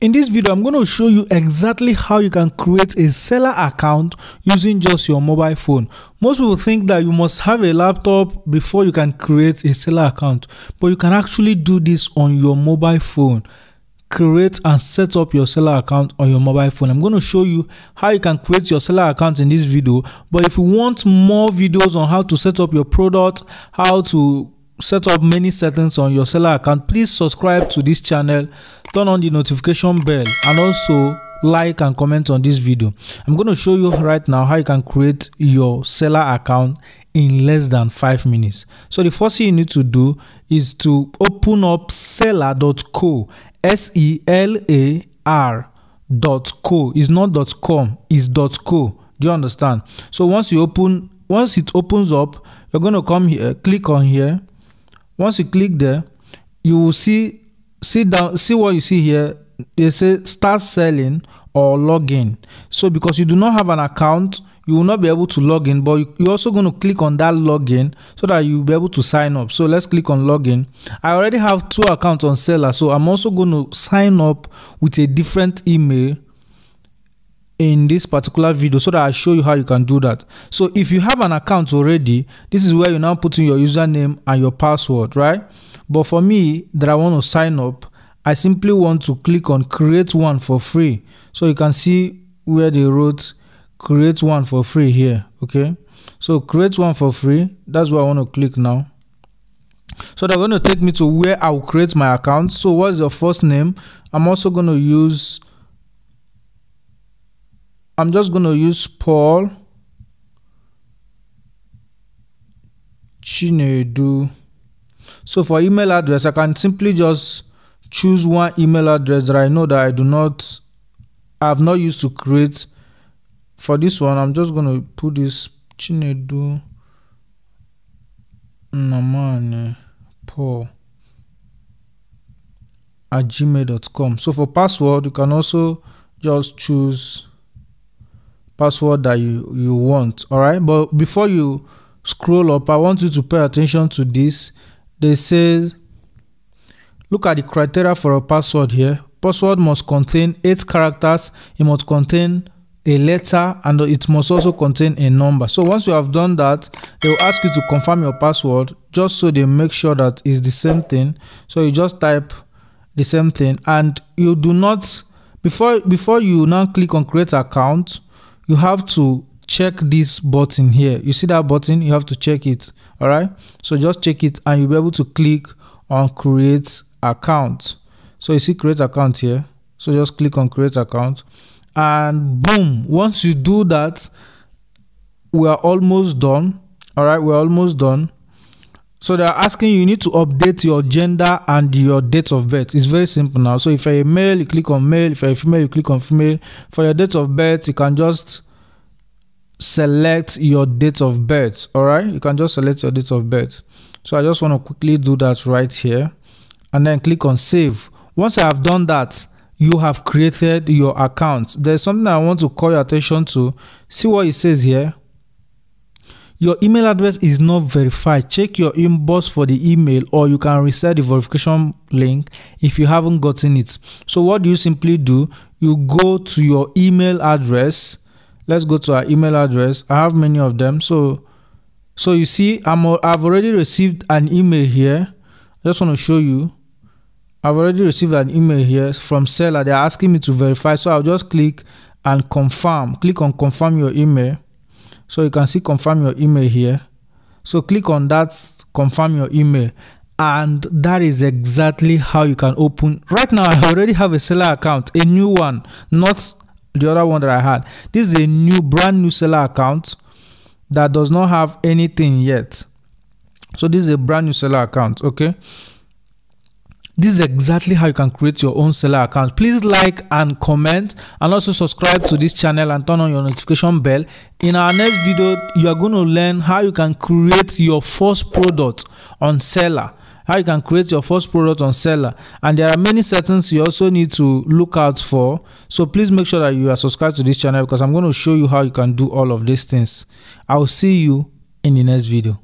In this video, I'm going to show you exactly how you can create a Selar account using just your mobile phone. Most people think that you must have a laptop before you can create a Selar account, but you can actually do this on your mobile phone. Create and set up your Selar account on your mobile phone. I'm going to show you how you can create your Selar account in this video. But if you want more videos on how to set up your product, how to set up many settings on your seller account please subscribe to this channel turn on the notification bell and also like and comment on this video. I'm going to show you right now how you can create your seller account in less than five minutes. So the first thing you need to do is to open up selar.co s-e-l-a-r dot co. Is not dot com is dot co. Do you understand? So once you open once it opens up you're going to come here click on here once you click there you will see see down see what you see here. They say start selling or login so because you do not have an account you will not be able to log in but you're also going to click on that login so that you'll be able to sign up. So let's click on login. I already have two accounts on seller so i'm also going to sign up with a different email in this particular video so that I show you how you can do that. So if you have an account already, this is where you now put in your username and your password, right? But for me that I want to sign up, I simply want to click on create one for free. So you can see where they wrote create one for free here, okay? So create one for free, that's what I want to click now. So they're going to take me to where I'll create my account. So what's your first name? I'm also going to use I'm just going to use Paul Chinedu. So for email address, I can simply just choose one email address that I know that I do not, I have not used to create. For this one, I'm just going to put this Chinedu Nnamani Paul at gmail.com. So for password, you can also just choose password that you you want all right but before you scroll up i want you to pay attention to this. They say look at the criteria for a password here. Password must contain eight characters it must contain a letter and it must also contain a number. So once you have done that they will ask you to confirm your password just so they make sure that it's the same thing. So you just type the same thing and you do not before before you now click on create account you have to check this button here. You see that button? You have to check it. All right? So just check it and you'll be able to click on create account. So you see create account here? So just click on create account and boom. Once you do that we are almost done. All right? We're almost done so they're asking you, you need to update your gender and your date of birth. It's very simple now. So if you're a male, you click on male. If you're a female, you click on female. For your date of birth, you can just select your date of birth. All right, you can just select your date of birth. So I just want to quickly do that right here and then click on save. Once I have done that, you have created your account. There's something I want to call your attention to. See what it says here your email address is not verified. Check your inbox for the email or you can reset the verification link if you haven't gotten it. So what do you simply do? You go to your email address. Let's go to our email address. I have many of them. So so you see i'm i've already received an email here. I just want to show you. I've already received an email here from Selar. They're asking me to verify. So i'll just click and confirm. Click on confirm your email so you can see confirm your email here. So click on that confirm your email and that is exactly how you can open. Right now i already have a Selar account a new one not the other one that i had. This is a new brand new Selar account that does not have anything yet. So this is a brand new Selar account okay this is exactly how you can create your own seller account. Please like and comment and also subscribe to this channel and turn on your notification bell. In our next video, you are going to learn how you can create your first product on seller. How you can create your first product on seller. And there are many settings you also need to look out for. So please make sure that you are subscribed to this channel because i'm going to show you how you can do all of these things. I'll see you in the next video